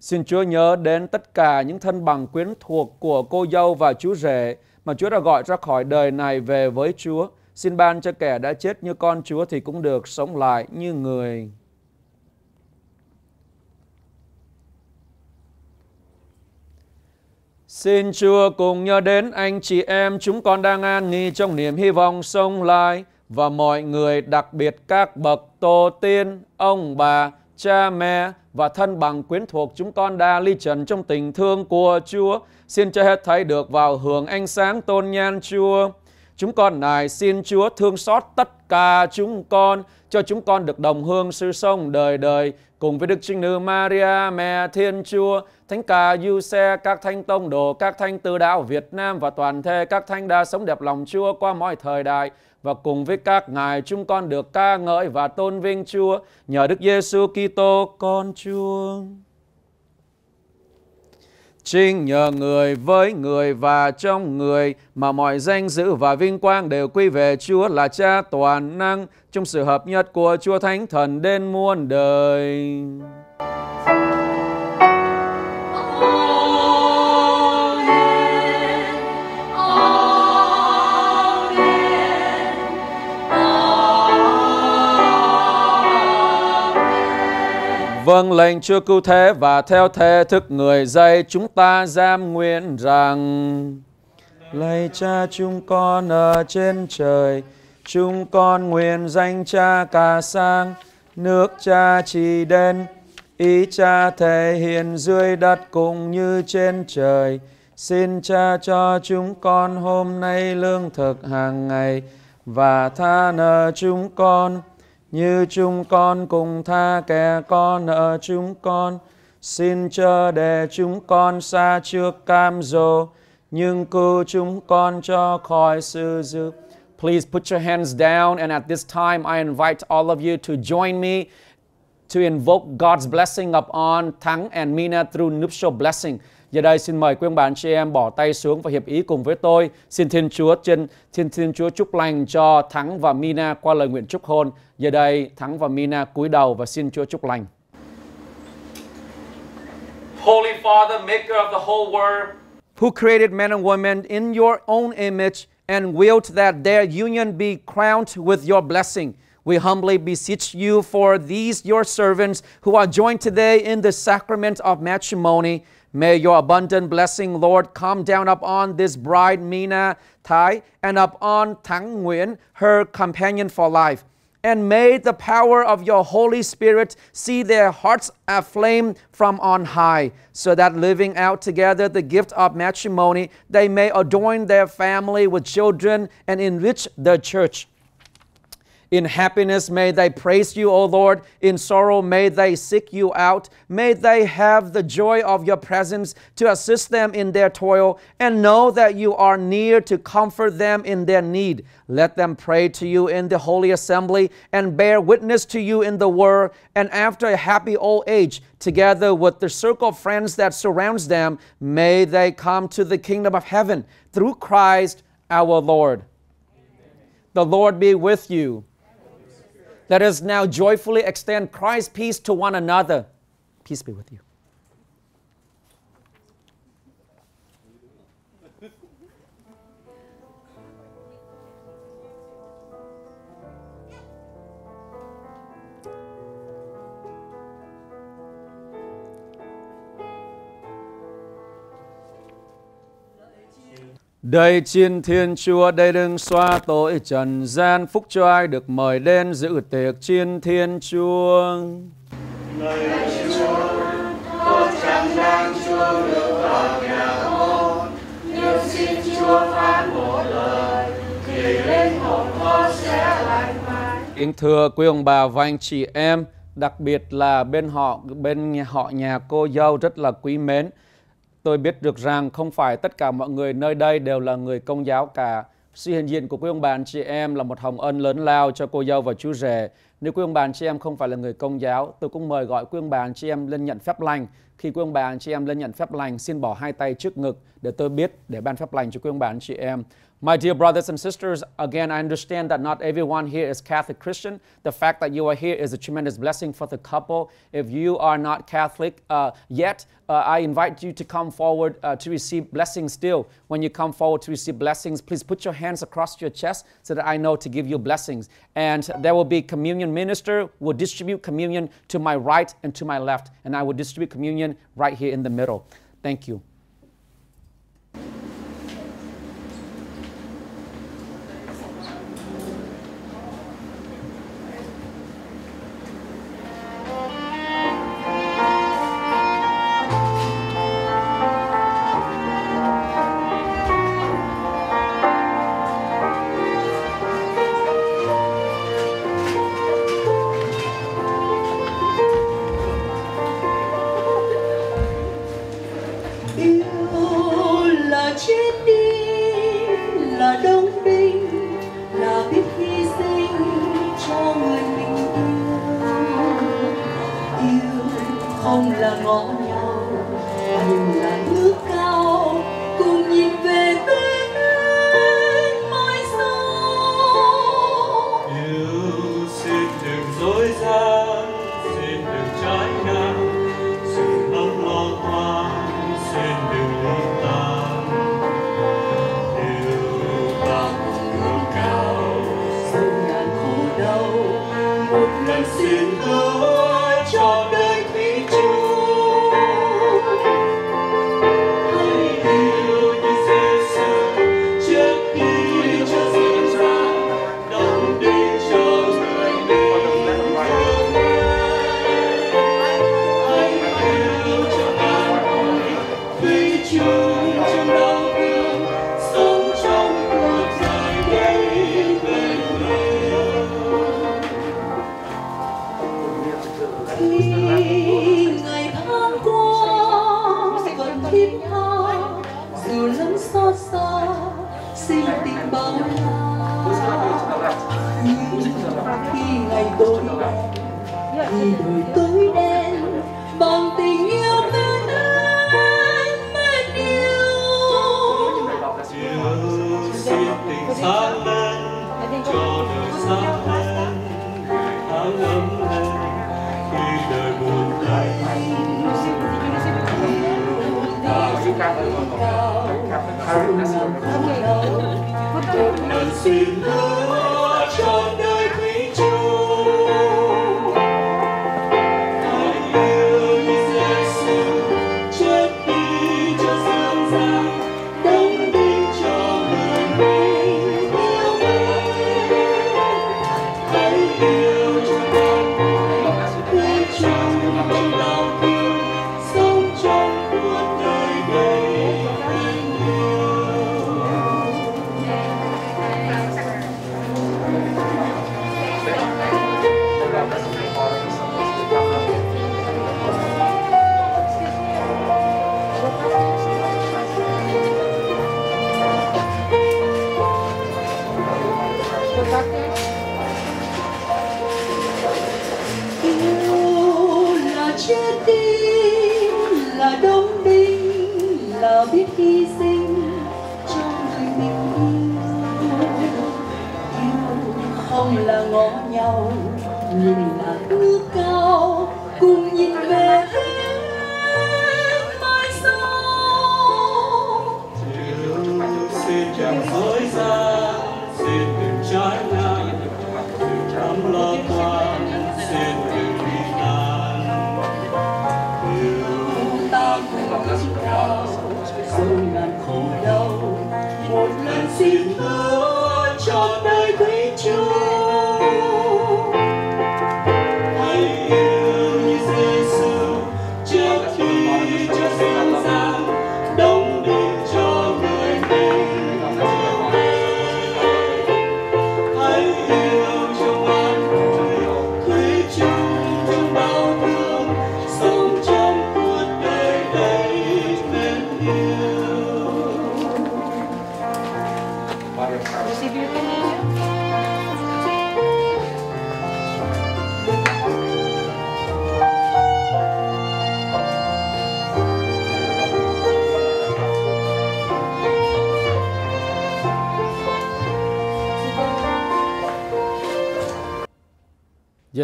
Xin Chúa nhớ đến tất cả những thân bằng quyến thuộc của cô dâu và chú rể mà Chúa đã gọi ra khỏi đời này về với Chúa. Xin ban cho kẻ đã chết như con Chúa thì cũng được sống lại như người. Xin Chúa cùng nhớ đến anh chị em chúng con đang an nghỉ trong niềm hy vọng sông lai và mọi người đặc biệt các bậc tổ tiên, ông bà, cha mẹ và thân bằng quyến thuộc chúng con đa ly trần trong tình thương của Chúa. Xin cho hết thảy được vào hưởng ánh sáng tôn nhan Chúa. Chúng con này xin Chúa thương xót tất cả chúng con, cho chúng con được đồng hương sự sống đời đời cùng với Đức Trinh Nữ Maria, Mẹ Thiên Chúa, Thánh Ca Du Xe, các thánh tông đồ, các thánh tư đạo Việt Nam và toàn thể các thánh đã sống đẹp lòng Chúa qua mọi thời đại và cùng với các ngài chúng con được ca ngợi và tôn vinh Chúa nhờ Đức Giêsu Kitô con Chúa. Chính nhờ người với người và trong người mà mọi danh dự và vinh quang đều quy về Chúa là Cha toàn năng trong sự hợp nhất của Chúa Thánh Thần đến muôn đời. Vâng lệnh chưa cứu thế và theo thế thức người dây chúng ta giam nguyện rằng, Lạy cha chúng con ở trên trời, Chúng con nguyện danh cha cả sang Nước cha chỉ đến, Ý cha thể hiện dưới đất cũng như trên trời. Xin cha cho chúng con hôm nay lương thực hàng ngày Và tha nợ chúng con như chúng con cùng tha kẻ con nợ chúng con. Xin chờ để chúng con xa trước cam dỗ, nhưng cứu chúng con cho khỏi sự dữ. Please put your hands down, and at this time, I invite all of you to join me to invoke God's blessing upon Thắng and Mina through nuptial blessing. Giờ đây xin mời quý ông bà anh chị em bỏ tay xuống và hiệp ý cùng với tôi. Xin Thiên Chúa trên Thiên Thiên Chúa chúc lành cho Thắng và Mina qua lời nguyện chúc hôn. Giờ đây Thắng và Mina cúi đầu và xin Chúa chúc lành. Holy Father, maker of the whole world, Who created men and women in your own image and willed that their union be crowned with your blessing. We humbly beseech you for these your servants who are joined today in the sacrament of matrimony. May your abundant blessing, Lord, come down upon this bride, Mina Thai, and upon Thang Nguyen, her companion for life. And may the power of your Holy Spirit see their hearts aflame from on high, so that living out together the gift of matrimony, they may adorn their family with children and enrich the church. In happiness may they praise you, O Lord. In sorrow may they seek you out. May they have the joy of your presence to assist them in their toil and know that you are near to comfort them in their need. Let them pray to you in the holy assembly and bear witness to you in the word. And after a happy old age, together with the circle of friends that surrounds them, may they come to the kingdom of heaven through Christ our Lord. The Lord be with you. Let us now joyfully extend Christ's peace to one another. Peace be with you. Đây chiên thiên chúa đây đừng xoa tội trần gian Phúc cho ai được mời đến dự tiệc chiên thiên chúa Lời Chúa, tôi chẳng đang Chúa được vào nhà con, nhưng xin Chúa phán một lời, thì linh hồn con sẽ lành mạnh. Kính thưa quý ông bà và anh chị em, đặc biệt là bên họ bên họ nhà cô dâu rất là quý mến. Tôi biết được rằng không phải tất cả mọi người nơi đây đều là người công giáo cả. Sự hiện diện của quý ông bà anh chị em là một hồng ân lớn lao cho cô dâu và chú rể. Nếu quý ông bà anh chị em không phải là người công giáo, tôi cũng mời gọi quý ông bà anh chị em lên nhận phép lành. Khi quý ông bà anh chị em lên nhận phép lành, xin bỏ hai tay trước ngực để tôi biết để ban phép lành cho quý ông bà anh chị em. My dear brothers and sisters, again, I understand that not everyone here is Catholic Christian. The fact that you are here is a tremendous blessing for the couple. If you are not Catholic uh, yet, uh, I invite you to come forward uh, to receive blessings still. When you come forward to receive blessings, please put your hands across your chest so that I know to give you blessings. And there will be communion minister will distribute communion to my right and to my left, and I will distribute communion right here in the middle. Thank you.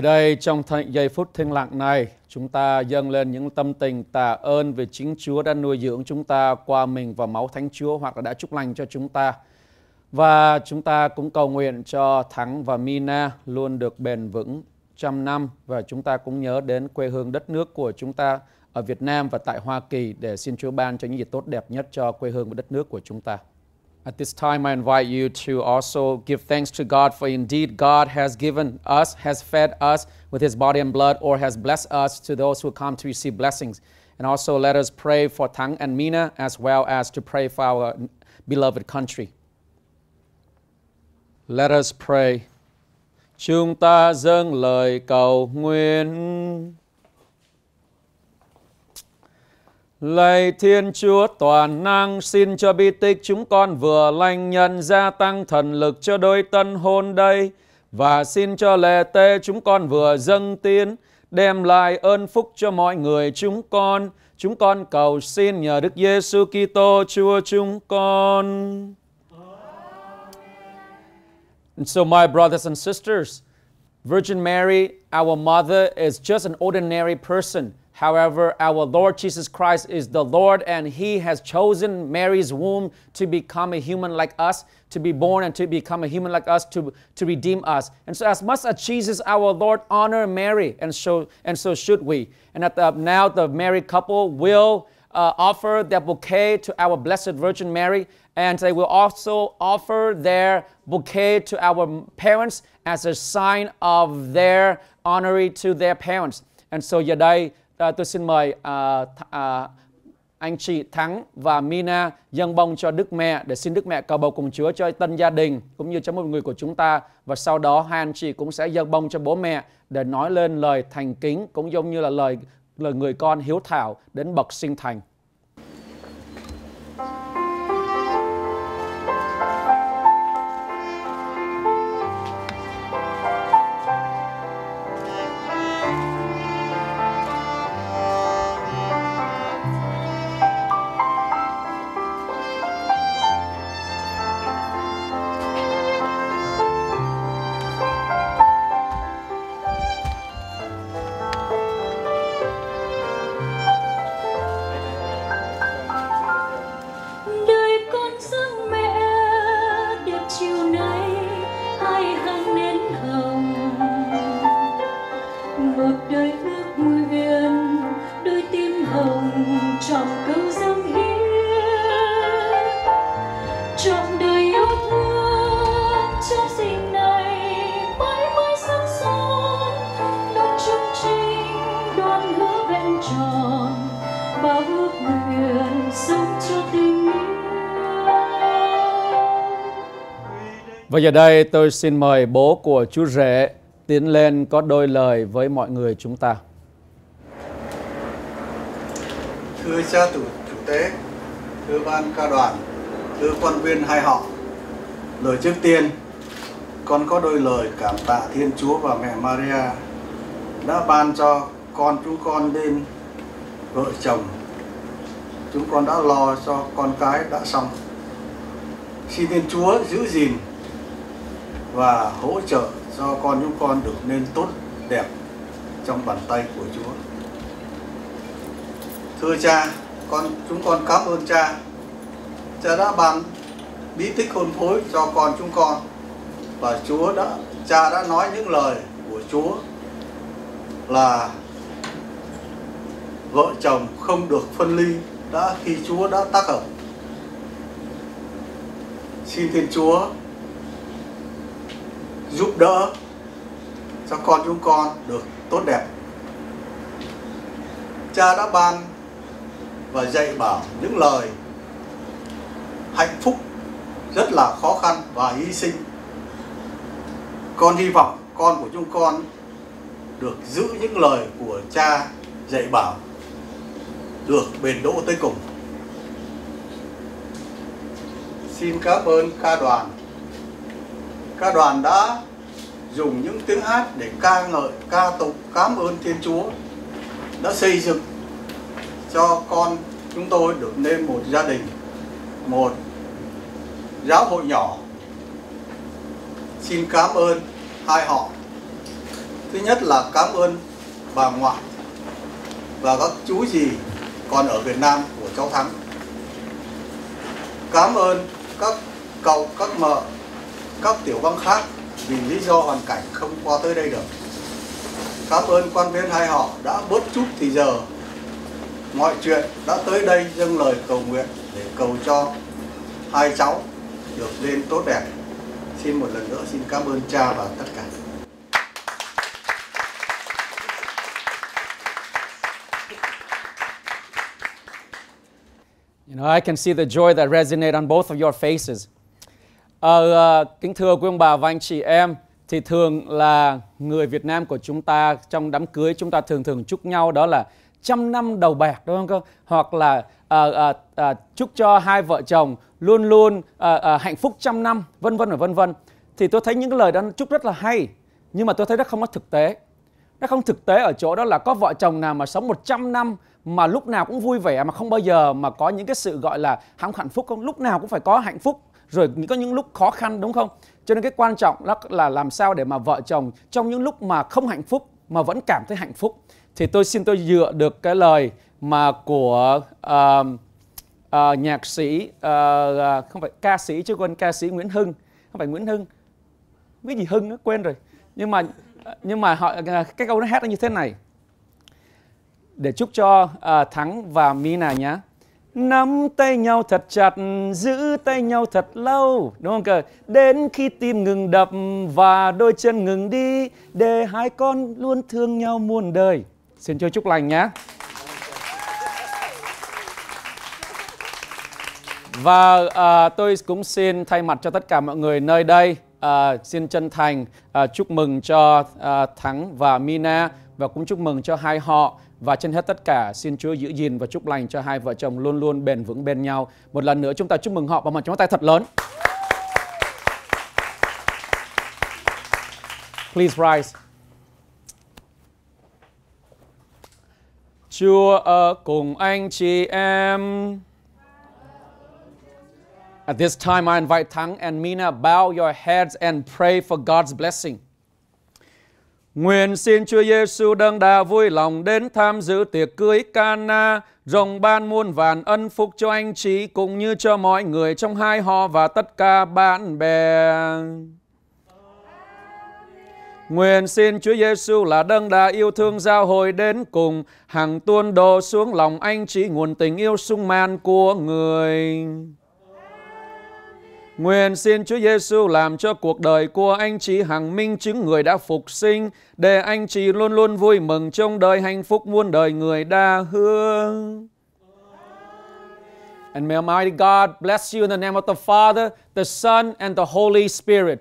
Giờ đây trong th- giây phút thiêng lặng này, chúng ta dâng lên những tâm tình tạ ơn về chính Chúa đã nuôi dưỡng chúng ta qua mình và máu Thánh Chúa hoặc là đã chúc lành cho chúng ta. Và chúng ta cũng cầu nguyện cho Thắng và Mina luôn được bền vững trăm năm và chúng ta cũng nhớ đến quê hương đất nước của chúng ta ở Việt Nam và tại Hoa Kỳ để xin Chúa ban cho những gì tốt đẹp nhất cho quê hương và đất nước của chúng ta. At this time, I invite you to also give thanks to God, for indeed God has given us, has fed us with His body and blood, or has blessed us to those who come to receive blessings. And also, let us pray for Thang and Mina, as well as to pray for our beloved country. Let us pray. Chúng ta dâng lời cầu nguyện. Lạy Thiên Chúa toàn năng, xin cho bi tích chúng con vừa lành nhận gia tăng thần lực cho đôi tân hôn đây. Và xin cho lệ tê chúng con vừa dâng tiến, đem lại ơn phúc cho mọi người chúng con. Chúng con cầu xin nhờ Đức Giêsu Kitô Chúa chúng con. And so, my brothers and sisters, Virgin Mary, our mother, is just an ordinary person. However, our Lord Jesus Christ is the Lord, and He has chosen Mary's womb to become a human like us, to be born and to become a human like us, to, to redeem us. And so, as much as Jesus, our Lord, honor Mary, and so and so should we. And at the, now, the married couple will uh, offer their bouquet to our Blessed Virgin Mary, and they will also offer their bouquet to our parents as a sign of their honoring to their parents. And so đây à, tôi xin mời à, th- à, anh chị Thắng và Mina dâng bông cho Đức Mẹ để xin Đức Mẹ cầu bầu cùng Chúa cho tân gia đình cũng như cho một người của chúng ta và sau đó hai anh chị cũng sẽ dâng bông cho bố mẹ để nói lên lời thành kính cũng giống như là lời lời người con hiếu thảo đến bậc sinh thành. Và giờ đây tôi xin mời bố của chú rể tiến lên có đôi lời với mọi người chúng ta. thưa cha chủ chủ tế, thưa ban ca đoàn, thưa quan viên hai họ, lời trước tiên, con có đôi lời cảm tạ thiên chúa và mẹ maria đã ban cho con chú con nên vợ chồng chúng con đã lo cho con cái đã xong xin thiên chúa giữ gìn và hỗ trợ cho con chúng con được nên tốt, đẹp trong bàn tay của chúa. Thưa cha, con chúng con cảm ơn cha. Cha đã ban bí tích hôn phối cho con chúng con và chúa đã, cha đã nói những lời của chúa là vợ chồng không được phân ly đã khi chúa đã tác hợp. Xin thiên chúa giúp đỡ cho con chúng con được tốt đẹp. Cha đã ban và dạy bảo những lời hạnh phúc rất là khó khăn và hy sinh. Con hy vọng con của chúng con được giữ những lời của cha dạy bảo, được bền đỗ tới cùng. Xin cảm ơn ca đoàn ca đoàn đã dùng những tiếng hát để ca ngợi, ca tụng cảm ơn thiên chúa, đã xây dựng cho con chúng tôi được nên một gia đình, một giáo hội nhỏ. Xin cảm ơn hai họ. Thứ nhất là cảm ơn bà ngoại và các chú gì còn ở Việt Nam của cháu Thắng. Cảm ơn các cậu, các mợ các tiểu bang khác vì lý do hoàn cảnh không qua tới đây được. Cảm ơn quan viên hai họ đã bớt chút thì giờ. Mọi chuyện đã tới đây dâng lời cầu nguyện để cầu cho hai cháu được lên tốt đẹp. Xin một lần nữa xin cảm ơn cha và tất cả. You know, I can see the joy that resonate on both of your faces. Ờ, ờ, kính thưa quý ông bà và anh chị em, thì thường là người Việt Nam của chúng ta trong đám cưới chúng ta thường thường chúc nhau đó là trăm năm đầu bạc đúng không cơ? Hoặc là à, à, à, chúc cho hai vợ chồng luôn luôn à, à, hạnh phúc trăm năm, vân vân và vân vân. Thì tôi thấy những cái lời đó chúc rất là hay, nhưng mà tôi thấy nó không có thực tế. Nó không thực tế ở chỗ đó là có vợ chồng nào mà sống 100 năm mà lúc nào cũng vui vẻ mà không bao giờ mà có những cái sự gọi là hạnh hạnh phúc không? Lúc nào cũng phải có hạnh phúc rồi có những lúc khó khăn đúng không? Cho nên cái quan trọng đó là làm sao để mà vợ chồng trong những lúc mà không hạnh phúc mà vẫn cảm thấy hạnh phúc. Thì tôi xin tôi dựa được cái lời mà của uh, uh, nhạc sĩ uh, không phải ca sĩ chứ quên ca sĩ Nguyễn Hưng. Không phải Nguyễn Hưng. Cái gì Hưng nó quên rồi. Nhưng mà nhưng mà họ cái câu nó hát nó như thế này. Để chúc cho uh, Thắng và Mina nhé nắm tay nhau thật chặt giữ tay nhau thật lâu đúng không cơ? Đến khi tim ngừng đập và đôi chân ngừng đi để hai con luôn thương nhau muôn đời. Xin chơi chúc lành nhé. Và à, tôi cũng xin thay mặt cho tất cả mọi người nơi đây à, xin chân thành à, chúc mừng cho à, Thắng và Mina và cũng chúc mừng cho hai họ và trên hết tất cả xin Chúa giữ gìn và chúc lành cho hai vợ chồng luôn luôn bền vững bên nhau. Một lần nữa chúng ta chúc mừng họ bằng một chúng tay thật lớn. Please rise. Chúa ở cùng anh chị em. At this time, I invite Thắng and Mina bow your heads and pray for God's blessing. Nguyện xin Chúa Giêsu đấng đã vui lòng đến tham dự tiệc cưới Cana, rồng ban muôn vàn ân phúc cho anh chị cũng như cho mọi người trong hai họ và tất cả bạn bè. Nguyện xin Chúa Giêsu là đấng đã yêu thương giao hội đến cùng, hằng tuôn đổ xuống lòng anh chị nguồn tình yêu sung man của người. Nguyện xin Chúa Giêsu làm cho cuộc đời của anh chị hằng minh chứng người đã phục sinh, để anh chị luôn luôn vui mừng trong đời hạnh phúc muôn đời người đa hương. And may Almighty God bless you in the name of the Father, the Son, and the Holy Spirit.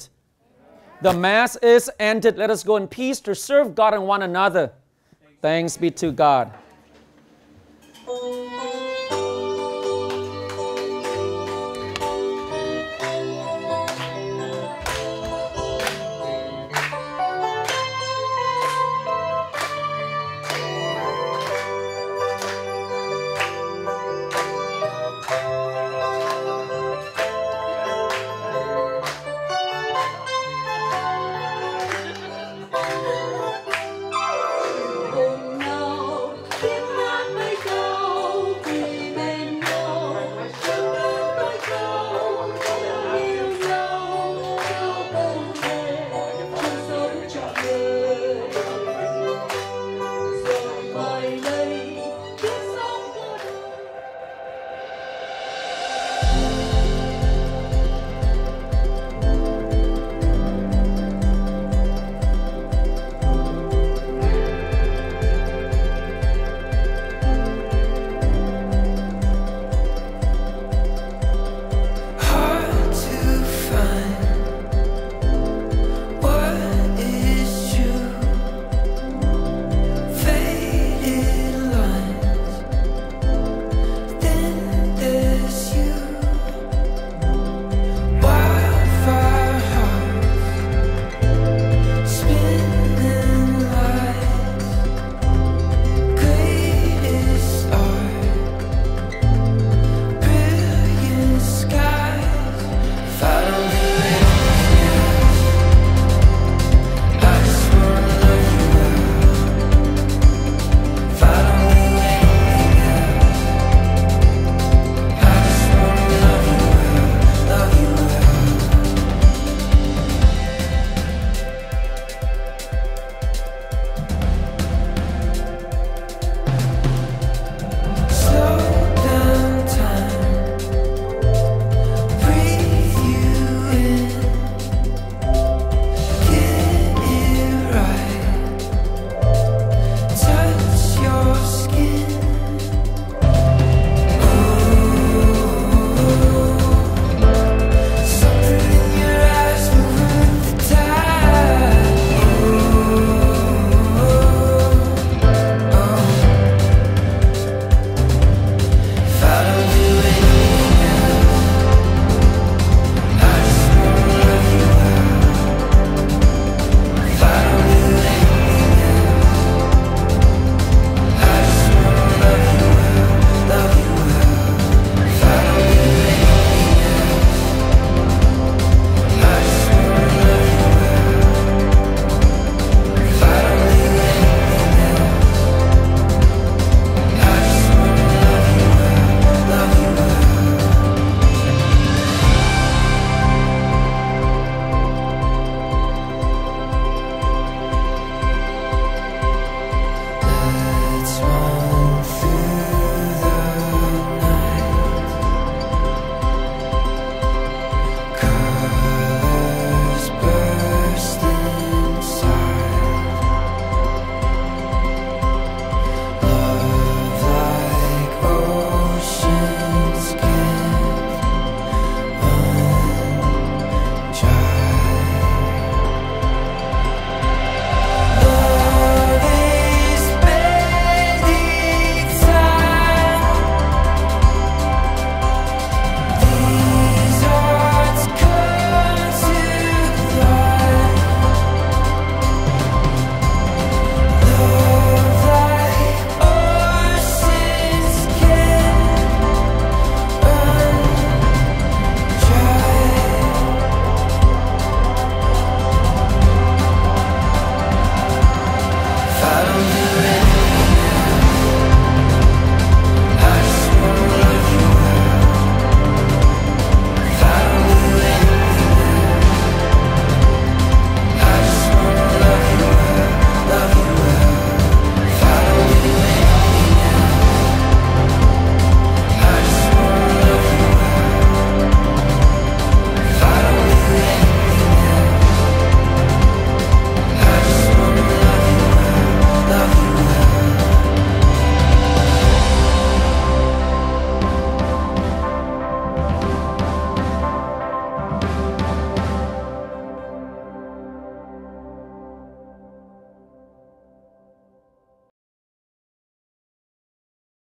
The Mass is ended. Let us go in peace to serve God and one another. Thanks be to God.